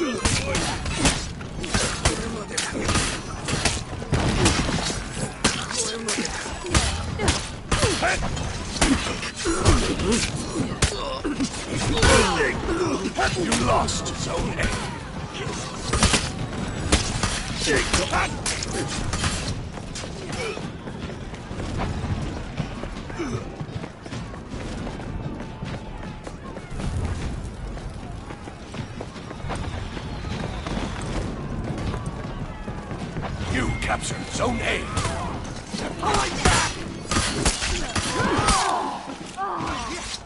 You You captured Zone A. Thanks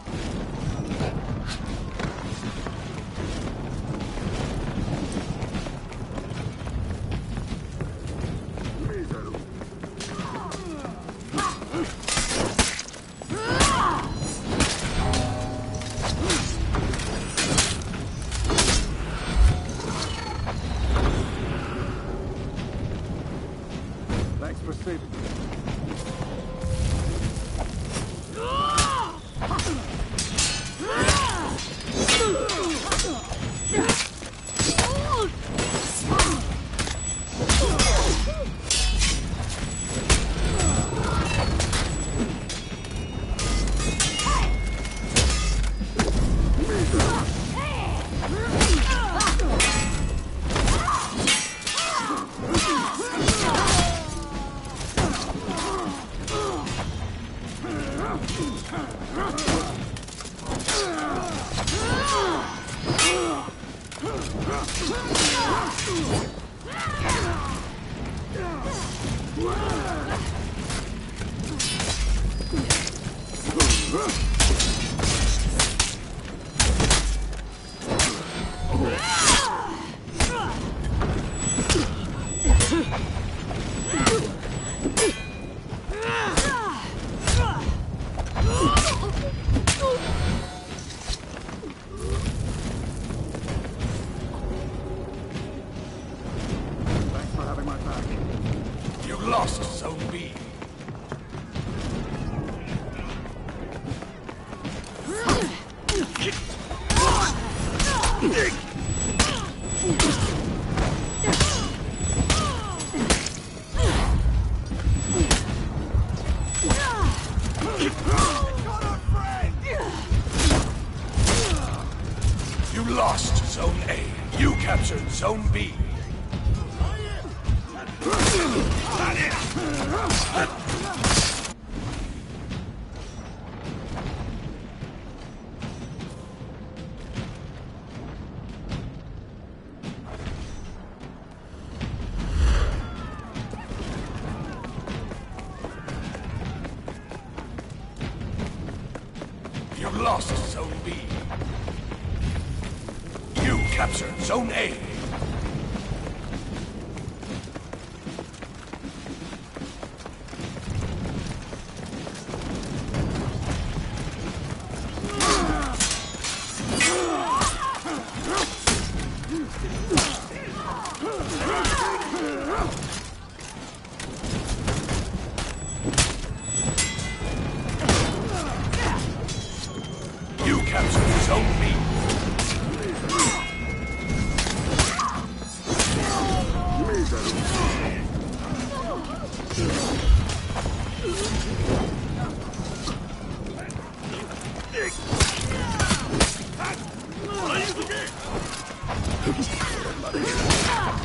You lost Zone A. You captured Zone B.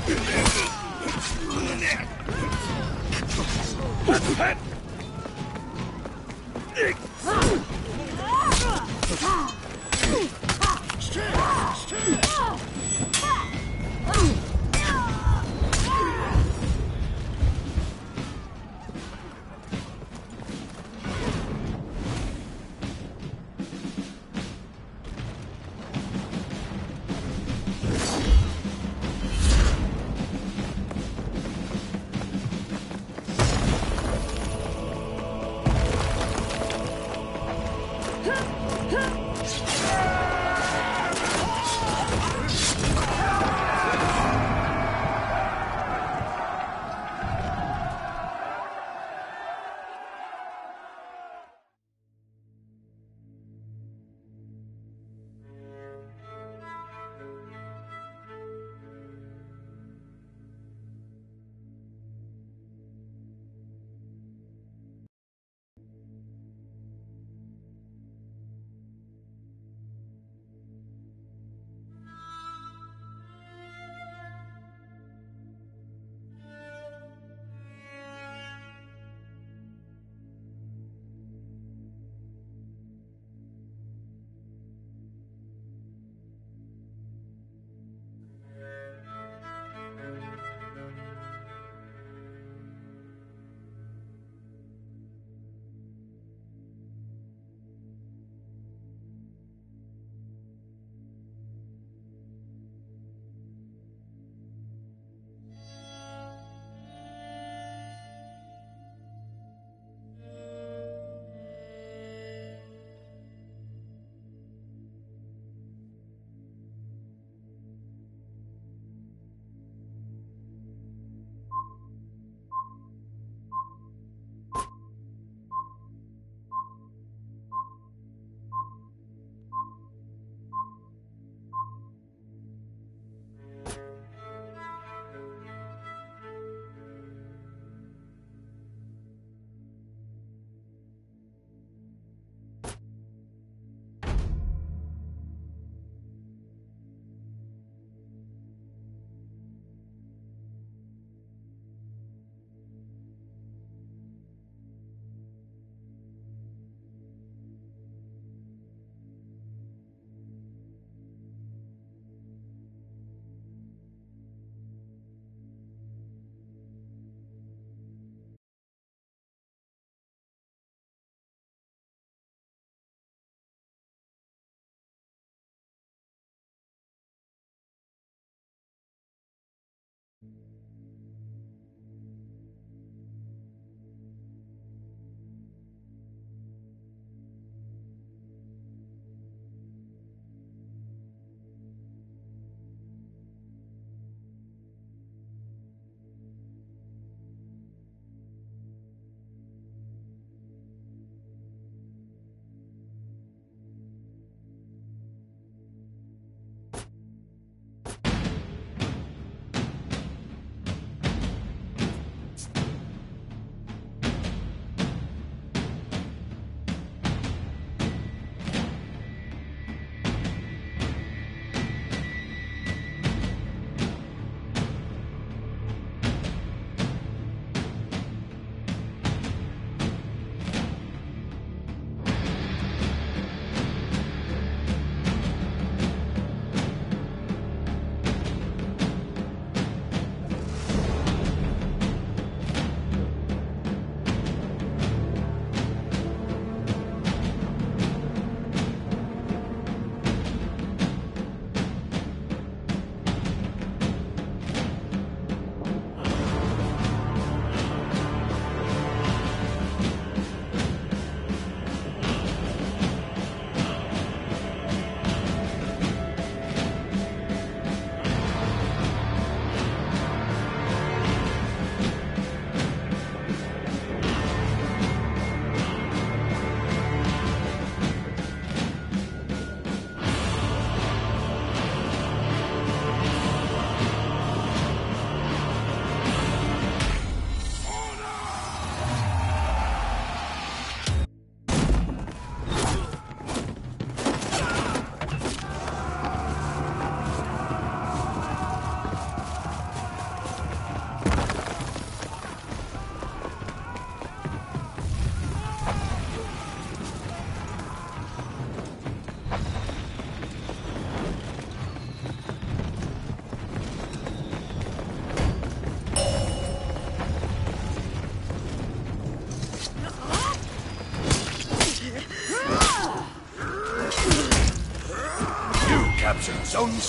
Strength! Strength!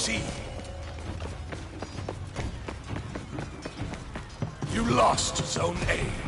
see. You lost Zone A.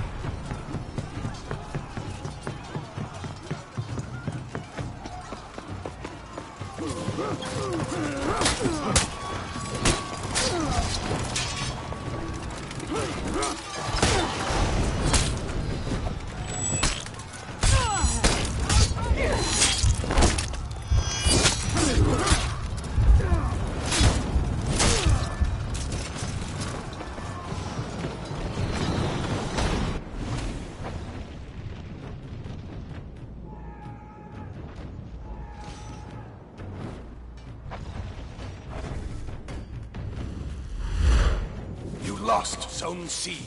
lost Zone C.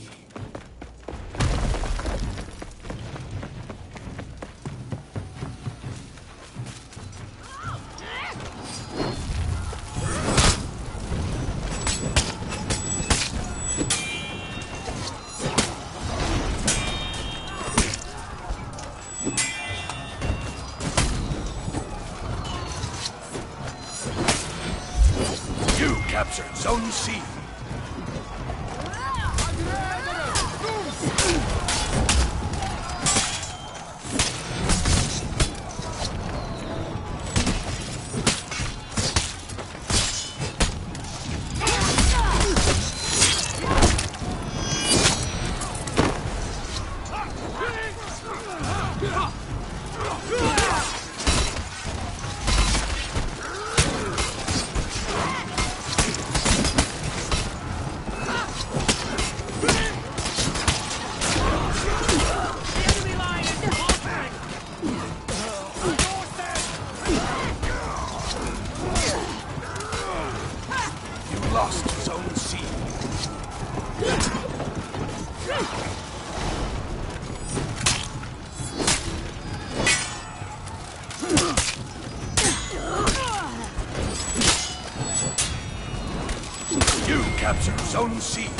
captured Zone C. capture Zone C.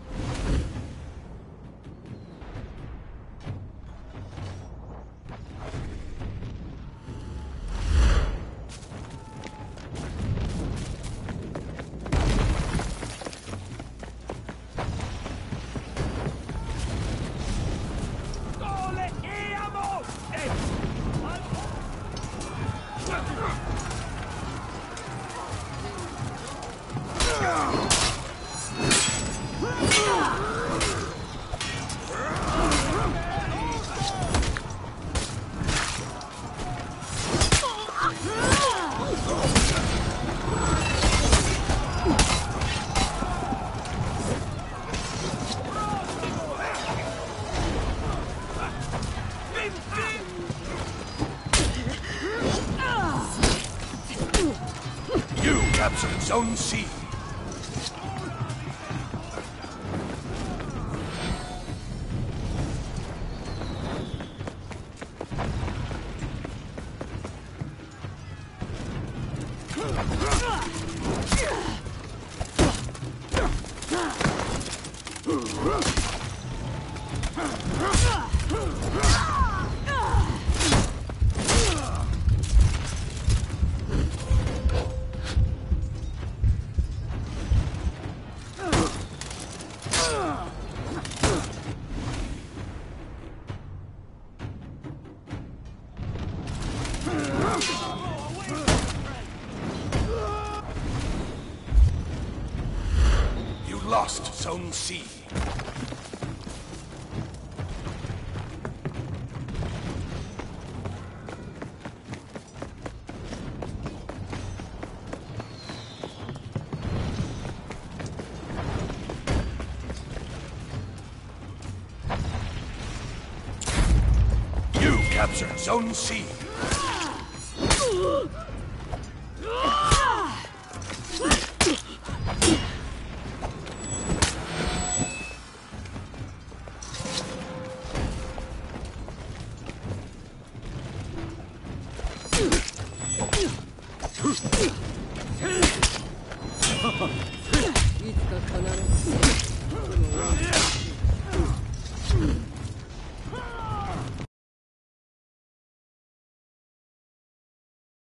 captured Zone C. You captured Zone C.